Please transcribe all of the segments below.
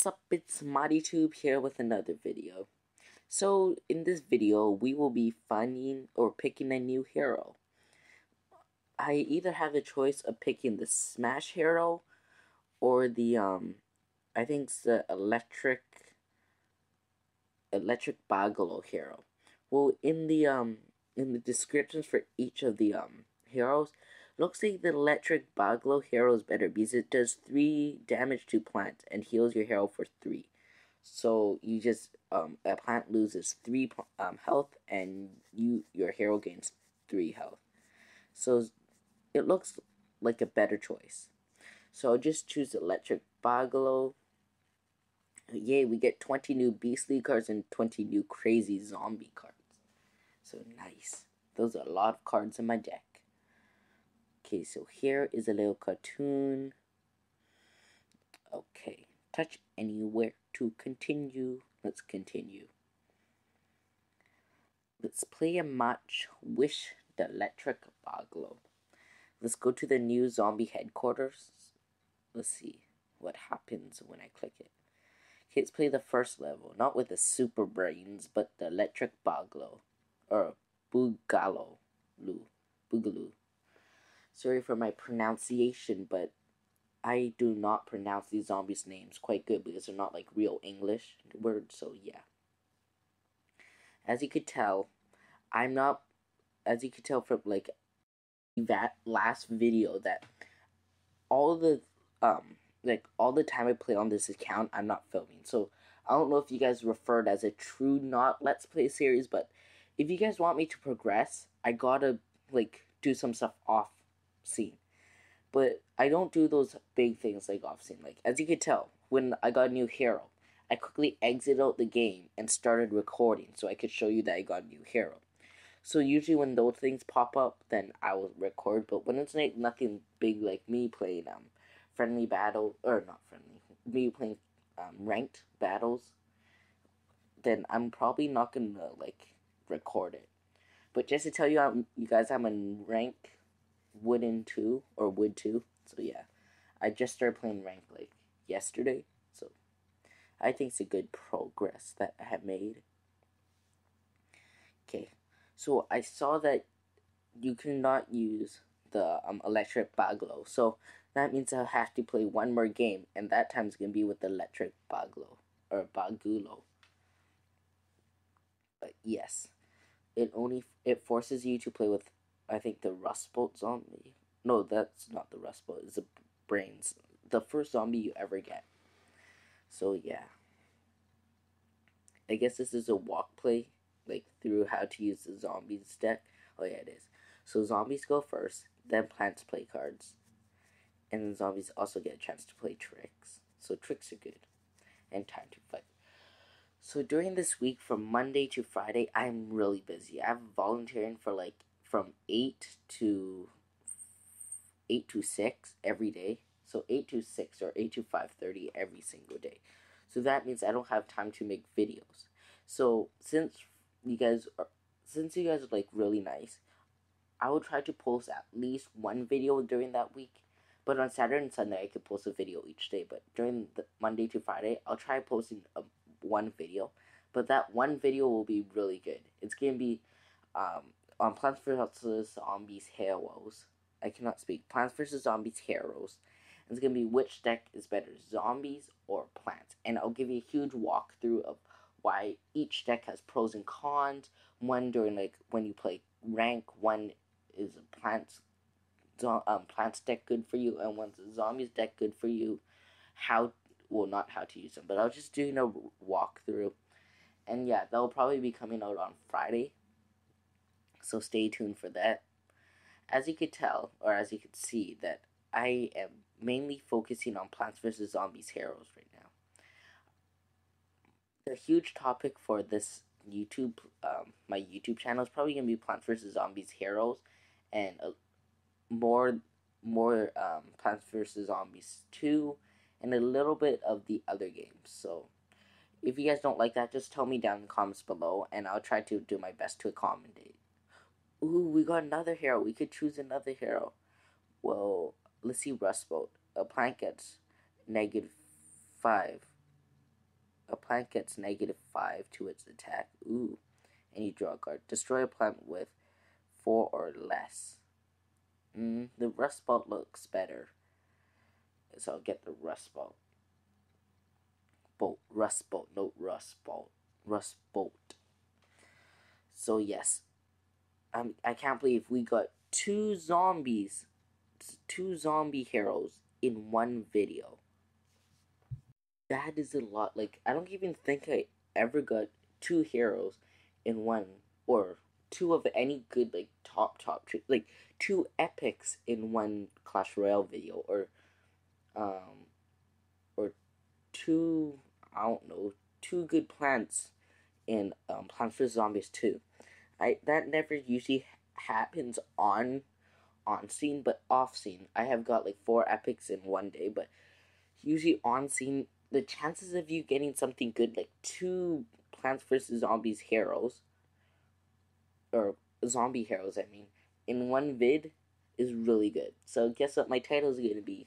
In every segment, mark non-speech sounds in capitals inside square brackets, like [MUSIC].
What's up, it's MattYTube here with another video. So, in this video, we will be finding or picking a new hero. I either have the choice of picking the Smash hero or the, um, I think it's the Electric, Electric Boogaloo hero. Well, in the, um, in the descriptions for each of the, um, heroes, Looks like the electric Boogaloo hero is better because it does 3 damage to plants and heals your hero for 3. So you just, um, a plant loses 3 um, health and you your hero gains 3 health. So it looks like a better choice. So I'll just choose electric Boogaloo. Yay, we get 20 new Beastly cards and 20 new Crazy Zombie cards. So nice. Those are a lot of cards in my deck. Okay, so here is a little cartoon. Okay, touch anywhere to continue. Let's continue. Let's play a match. Wish the Electric Boogaloo. Let's go to the new zombie headquarters. Let's see what happens when I click it. Let's play the first level. Not with the super brains, but the Electric Boogaloo. Or Boogaloo. Boogaloo. Sorry for my pronunciation, but I do not pronounce these zombies' names quite good because they're not like real English words, so yeah. As you could tell, I'm not, as you could tell from like that last video, that all the, um, like all the time I play on this account, I'm not filming. So I don't know if you guys referred as a true not Let's Play series, but if you guys want me to progress, I gotta like do some stuff off scene. But I don't do those big things like off scene. Like as you can tell, when I got a new hero, I quickly exited out the game and started recording so I could show you that I got a new hero. So usually when those things pop up, then I will record. But when it's like nothing big like me playing um friendly battle or not friendly, me playing um ranked battles, then I'm probably not gonna like record it. But just to tell you, I'm, you guys, I'm in rank Wooden 2 or Wood 2. So yeah, I just started playing rank like yesterday. So I think it's a good progress that I have made. Okay, so I saw that you cannot use the um, electric Boogaloo. So that means I'll have to play one more game, and that time's gonna be with the electric Boogaloo or Boogaloo. But yes, it only it forces you to play with I think the Rust Bolt zombie. No, that's not the Rust Bolt. It's the brains. The first zombie you ever get. So yeah. I guess this is a walk play, like through how to use the zombies deck. Oh yeah, it is. So zombies go first, then plants play cards, and zombies also get a chance to play tricks. So tricks are good, and time to fight. So during this week, from Monday to Friday, I'm really busy. I'm volunteering for like from 8 to 8 to 6 every day. So 8 to 6 or 8 to 5:30 every single day. So that means I don't have time to make videos. So since you guys are since you guys are like really nice, I will try to post at least one video during that week. But on Saturday and Sunday, I could post a video each day. But during the Monday to Friday, I'll try posting a, one video. But that one video will be really good. It's gonna be um, on Plants vs. Zombies Heroes. I cannot speak. Plants vs. Zombies Heroes. And it's going to be which deck is better, zombies or plants. And I'll give you a huge walkthrough of why each deck has pros and cons. One during like when you play rank, one is a plants um, plants deck good for you, and one's a zombies deck good for you. How well not how to use them, but I'll just do a walkthrough. And yeah, that'll probably be coming out on Friday so stay tuned for that. As you could tell, or as you could see, that I am mainly focusing on Plants vs. Zombies heroes right now. The huge topic for this YouTube, um, my YouTube channel is probably gonna be Plants vs. Zombies heroes, and uh, more, more um, Plants vs. Zombies two, and a little bit of the other games. So, if you guys don't like that, just tell me down in the comments below, and I'll try to do my best to accommodate. Ooh, we got another hero. We could choose another hero. Well, let's see Rust Bolt. A plant gets negative 5 A plant gets negative 5 to its attack. Ooh. And you draw a card. Destroy a plant with 4 or less. Mm, the rust bolt looks better. So I'll get the rust bolt. Bolt. Rust bolt. No rust bolt. Rust bolt. So yes. Um, I can't believe we got two zombies. Two zombie heroes in one video. That is a lot. Like, I don't even think I ever got two heroes in one, or two of any good, like, top, top, like, two epics in one Clash Royale video, or, um, or two, I don't know, two good plants in um, Plants vs Zombies 2. I that never usually happens on on scene, but off scene. I have got like four epics in one day, but usually on scene, the chances of you getting something good, like two Plants vs Zombies heroes, or zombie heroes, I mean, in one vid, is really good. So guess what my title is going to be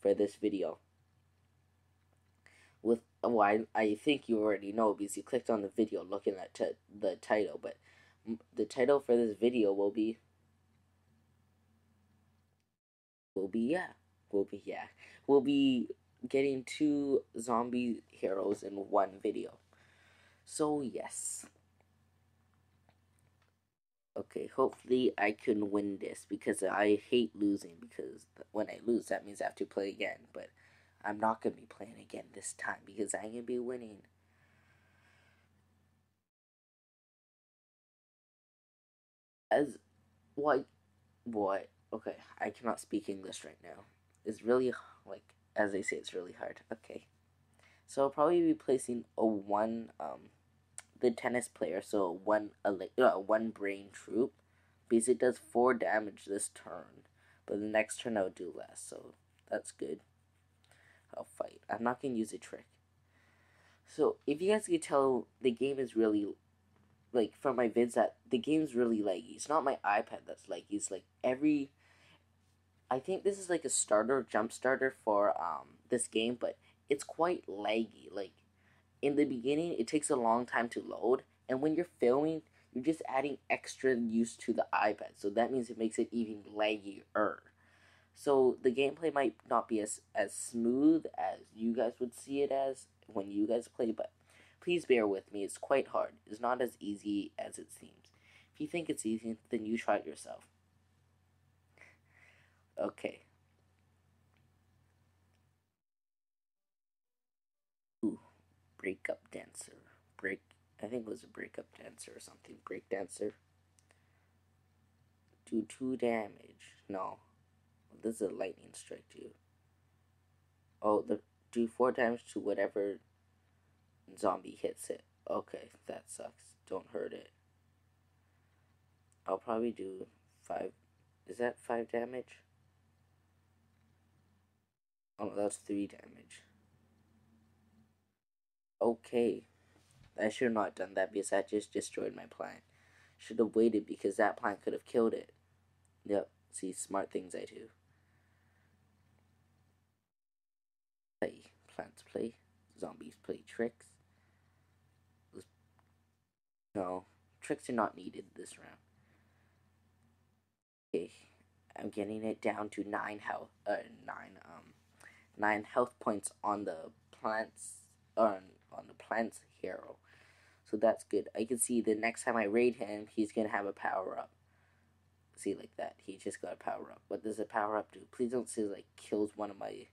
for this video? With well, I, I think you already know because you clicked on the video looking at the title, but the title for this video will be will be yeah will be yeah will be getting two zombie heroes in one video. So yes. Okay hopefully i can win this because i hate losing because when i lose that means i have to play again but i'm not going to be playing again this time because i'm going to be winning as what what? Okay i cannot speak english right now. It's really like as they say it's really hard. Okay. So i'll probably be placing a one um the tennis player so one a uh, one brain troop. Because it does four damage this turn but the next turn i'll do less so that's good. I'll fight. I'm not gonna use a trick. So if you guys can tell the game is really like from my vids that the game's really laggy. It's not my iPad that's laggy. It's like every. I think this is like a starter jump starter for um this game, but it's quite laggy. Like in the beginning, it takes a long time to load, and when you're filming, you're just adding extra use to the iPad. So that means it makes it even laggier. So the gameplay might not be as as smooth as you guys would see it as when you guys play, but Please bear with me, it's quite hard. It's not as easy as it seems. If you think it's easy, then you try it yourself. Okay. Ooh, breakup dancer. Break. I think it was a breakup dancer or something. Break dancer. Do two damage. No. This is a lightning strike too. Oh, the do four damage to whatever zombie hits it. Okay, that sucks. Don't hurt it. I'll probably do five. Is that five damage? Oh, no, that's three damage. Okay. I should have not done that because that just destroyed my plant. Should have waited because that plant could have killed it. Yep. See, smart things I do. Play. Plants play. Zombies play tricks. No, tricks are not needed this round. Okay, I'm getting it down to nine health, uh, nine, um, nine health points on the plants, on, on the plants hero. So that's good. I can see the next time I raid him, he's gonna have a power up. See, like that. He just got a power up. What does a power up do? Please don't say, like, kills one of my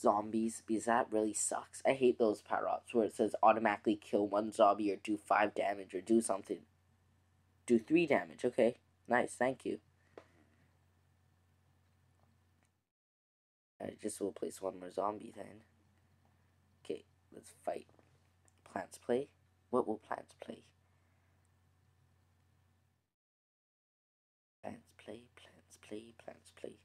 zombies because that really sucks. I hate those power ups where it says automatically kill one zombie or do five damage or do something. Do three damage. Okay, nice. Thank you. I just will place one more zombie then. Okay, let's fight. Plants play. What will plants play? Plants play, plants play, plants play.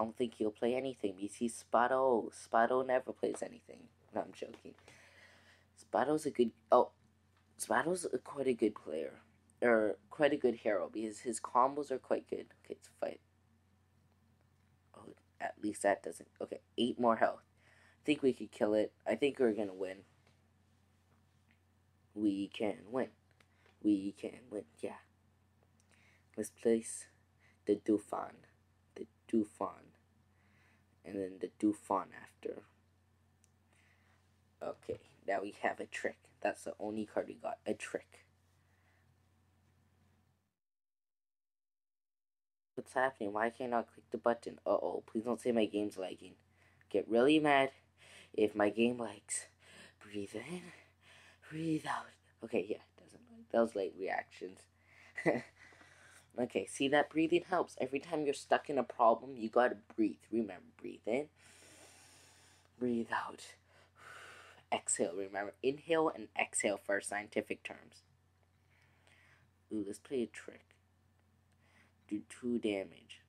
I don't think he'll play anything because he's Spudow. Spudow never plays anything. No, I'm joking. Spudow's a good. Oh, Spudow's a, quite a good player. Or quite a good hero because his combos are quite good. Okay, let's fight. Oh, at least that doesn't. Okay, eight more health. I think we could kill it. I think we're gonna win. We can win. We can win. Yeah. Let's place the Dufan. The Dufan. And then the Dufan after. Okay, now we have a trick. That's the only card we got. A trick. What's happening? Why can't I click the button? Uh-oh, please don't say my game's lagging. Get really mad if my game lags. Breathe in, breathe out. Okay, yeah, doesn't like those late reactions. [LAUGHS] okay, see that breathing helps. Every time you're stuck in a problem, you gotta breathe. Remember, breathe in, breathe out. Exhale, remember, inhale and exhale for scientific terms. Ooh, let's play a trick do 2 damage.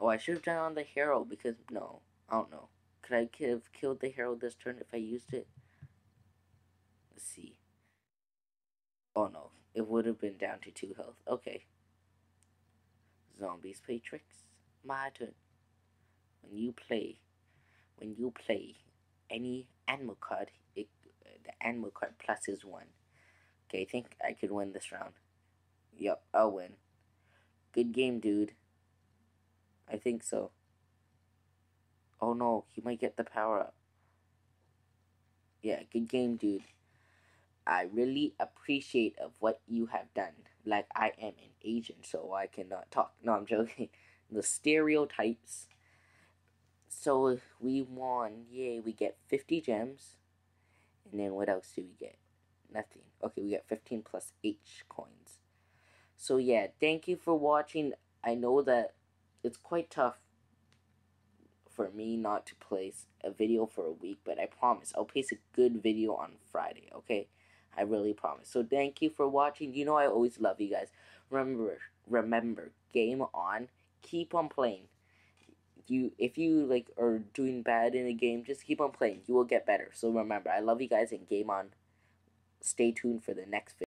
Oh, I should have done on the hero because, no, I don't know. Could I have killed the hero this turn if I used it? Let's see. Oh no, it would have been down to 2 health. Okay. Zombies play tricks. My turn. When you play, when you play any animal card, it the animal card plus is one. Okay, I think I could win this round. Yep, I'll win. Good game, dude. I think so. Oh no, he might get the power up. Yeah, good game, dude. I really appreciate of what you have done. Like I am an agent, so I cannot talk. No, I'm joking. [LAUGHS] The stereotypes. So we won. Yay, we get 50 gems. And then what else do we get? Nothing. Okay, we got 15 plus H coins. So yeah, thank you for watching. I know that it's quite tough for me not to place a video for a week, but I promise I'll place a good video on Friday, okay? I really promise. So thank you for watching. You know I always love you guys. Remember, remember, game on. Keep on playing you if you like are doing bad in a game, just keep on playing. You will get better. So remember, I love you guys and game on. Stay tuned for the next video.